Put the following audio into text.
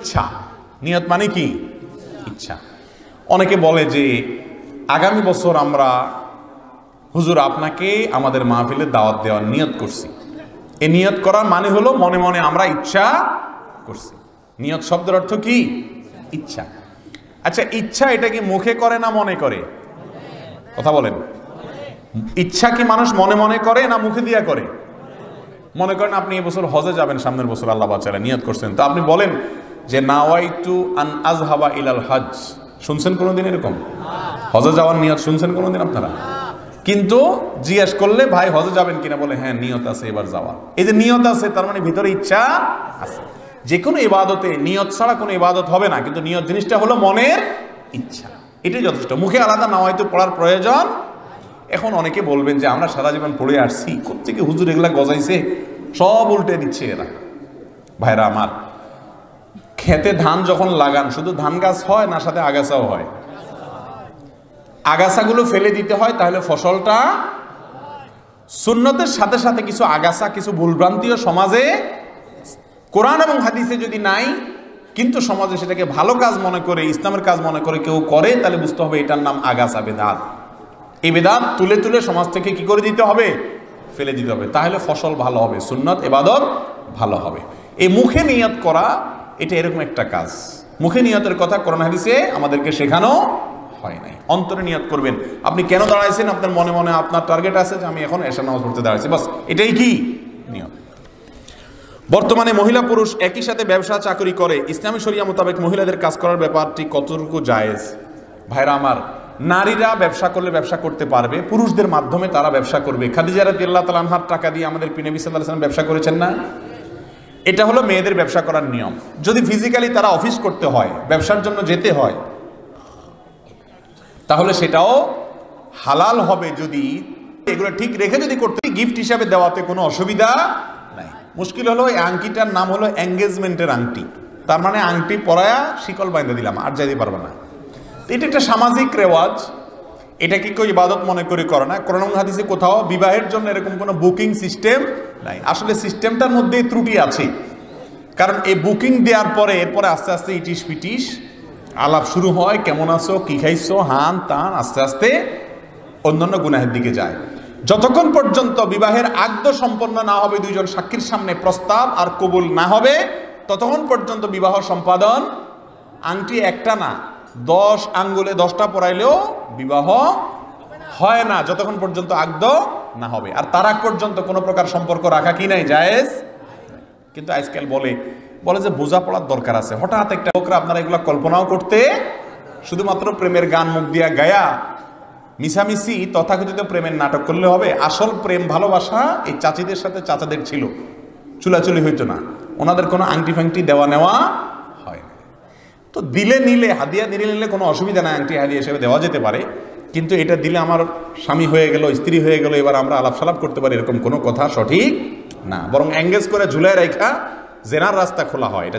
ইচ্ছা। নিয়ত মানে কি? ইচ্ছা। অনেকে বলে যে, আগামী বছর আমরা, হুজুর আপনাকে আমাদের মাহফিলে দাওয়াত দেওয়ার নিয়ত করছি। এ নিয়ত করার মানে হলো মনে মনে আমরা ইচ্ছা করছি। নিয়ত শব্দের অর্থ কি? ইচ্ছা। আচ্ছা ইচ্ছা এটা কি মুখে করে না মনে করে? কথা বলেন। ইচ্ছা কি মানুষ মনে মনে করে না মুখে দিয়া করে? মনে করেন আপনি এবছর হজে যাবেন, সামনের বছর আল্লাহ বাচ্চারা নিয়ত করছেন। তো আপনি বলেন যে নাওয়াইটু আন আজহাবা ইলাল হজ শুনছেন কোনোদিন এরকম? হজে যাওয়ার নিয়ত শুনছেন কোনোদিন আপনারা? কিন্তু জিজ্ঞেস করলে ভাই হজে যাবেন কিনা বলে হ্যাঁ নিয়ত আছে এবার যাওয়া এই যে নিয়ত আছে, তার মানে ভিতরে ইচ্ছা আছে। যে কোনো ইবাদতে নিয়ত ছাড়া কোনো ইবাদত হবে না, কিন্তু নিয়ত জিনিসটা হলো মনের ইচ্ছা। এটাই যথেষ্ট। মুখে আলাদা না হয়তো পড়ার প্রয়োজন এখন অনেকে বলবেন যে, আমরা সারা জীবন পড়ে আসছি কোথেকে হুজুর এগুলা গজাইছে? সব উল্টে দিচ্ছে এরা। ভাইরা আমার খেতে ধান যখন লাগান, শুধু ধান গাছ হয় না, সাথে আগাছাও হয়। আগাছাগুলো ফেলে দিতে হয়, তাহলে ফসলটা সুন্নতের সাথে সাথে কিছু আগাছা, কিছু ভুলভ্রান্তিও সমাজে, কোরআন এবং হাদিসে যদি নাই, কিন্তু সমাজে সেটাকে ভালো কাজ মনে করে, ইসলামের কাজ মনে করে কেউ করে, তাহলে বুঝতে হবে এটার নাম আগাছা বেদাত। এই বেদাত তুলে তুলে সমাজ থেকে কি করে দিতে হবে? ফেলে দিতে হবে। তাহলে ফসল ভালো হবে, সুন্নত, এবাদত ভালো হবে। এই মুখে নিয়াত করা এটা এরকম একটা কাজ। মুখে নিয়তের কথা কোরআন হাদিসে আমাদেরকে শেখানো হয় নাই। অন্তরে নিয়ত করবেন। আপনি কেন দাঁড়াইছেন? আপনার মনে মনে আপনার টার্গেট আছে যে আমি এখন এসে নামাজ পড়তে দাঁড়াইছি। বাস, এটাই কি? নিয়ত। বর্তমানে মহিলা পুরুষ একই সাথে ব্যবসা, চাকরি করে। ইসলামী শরিয়া মোতাবেক মহিলাদের কাজ করার ব্যাপারটি কতটুকু জায়েজ? ভাইরা আমার, নারীরা ব্যবসা করলে ব্যবসা করতে পারবে, পুরুষদের মাধ্যমে তারা ব্যবসা করবে। খাদিজা রাদি আল্লাহ তালানহার টাকা দিয়ে আমাদের পিনবি সাল্লাহ সাল্লাম ব্যবসা করেছেন না? এটা হলো মেয়েদের ব্যবসা করার নিয়ম। যদি ফিজিক্যালি তারা অফিস করতে হয়, ব্যবসার জন্য যেতে হয়, তাহলে সেটাও হালাল হবে যদি এগুলো ঠিক রেখে যদি করতে গিফট হিসাবে দেওয়াতে কোনো অসুবিধা নাই। মুশকিল হলো এই আংটিটার নাম হলো এঙ্গেজমেন্টের আংটি। তার মানে আংটি পরায়া শিকল বাইন্ধে দিলাম, আর যাইতে পারবে না। এটা একটা সামাজিক রেওয়াজ। এটা কি কেউ ইবাদত মনে করে করে না? করোনা হাদিসে কোথাও বিবাহের জন্য এরকম কোনো বুকিং সিস্টেম নাই। আসলে সিস্টেমটার মধ্যে ত্রুটি আছে। কারণ এই বুকিং দেওয়ার পরে এরপরে আস্তে আস্তে ইটিস পিটিস আলাপ শুরু হয়, কেমন আছো, কি খাইছো, হান, তান, আস্তে আস্তে অন্যান্য গুনাহের দিকে যায়। যতক্ষণ পর্যন্ত বিবাহের আগদ সম্পন্ন না হবে, দুইজন সাক্ষীর সামনে প্রস্তাব আর কবুল না হবে, ততক্ষণ পর্যন্ত বিবাহ সম্পাদন আংটি একটা না দশ আঙ্গুলে দশটা পড়াইলেও বিবাহ হয় না, যতক্ষণ পর্যন্ত আগদ না হবে। আর তার আগ পর্যন্ত কোনো প্রকার সম্পর্ক রাখা কি নাই? জায়েজ? কিন্তু আজকাল বলে বলে যে বোঝাপড়ার দরকার আছে। হঠাৎ একটা লোকরা আপনারা এগুলো কল্পনাও করতে, শুধুমাত্র প্রেমের গান মুখ দিয়া গায়া মিশামিশি তথাকথিত প্রেমের নাটক করলে হবে। আসল প্রেম ভালোবাসা এই চাচিদের সাথে চাচাদের ছিল। চুলাচুলি হইতো না। ওনাদের কোনো আংটি ফাংটি দেওয়া নেওয়া তো দিলে নিলে, হাদিয়া দিলে নিলে কোনো অসুবিধা নাই, আংটি হাদিয়া হিসেবে দেওয়া যেতে পারে। কিন্তু এটা দিলে আমার স্বামী হয়ে গেল, স্ত্রী হয়ে গেল, এবার আমরা আলাপ সালাপ করতে পারি, এরকম কোনো কথা সঠিক না। বরং এঙ্গেজ করে ঝুলে রেখা জেনার রাস্তা খোলা হয়, এটা